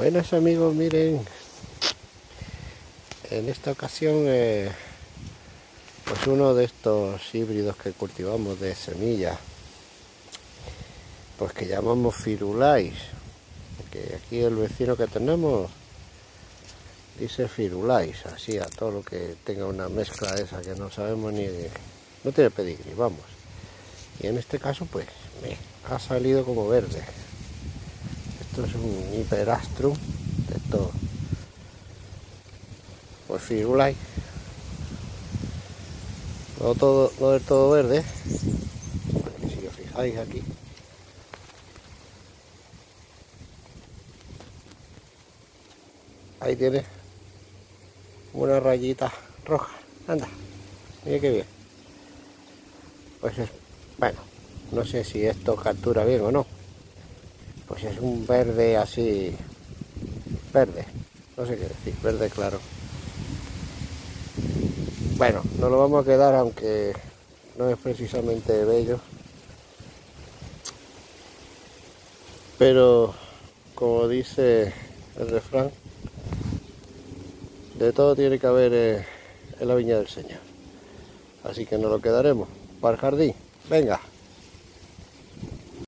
Buenos amigos, miren, en esta ocasión eh, pues uno de estos híbridos que cultivamos de semillas, pues que llamamos firulais, que aquí el vecino que tenemos dice firulais, así a todo lo que tenga una mezcla esa que no sabemos ni, no tiene pedigrí, vamos. Y en este caso pues me ha salido como verde es un hiperastrum de esto pues firulai no todo no del todo verde. Si os fijáis aquí. Ahí tiene una rayita roja. Anda mira qué bien. Pues es bueno no sé si esto captura bien o no pues es un verde así, verde, no sé qué decir, verde claro. Bueno, no lo vamos a quedar aunque no es precisamente bello. Pero, como dice el refrán, de todo tiene que haber eh, en la viña del Señor. Así que nos lo quedaremos para el jardín. Venga.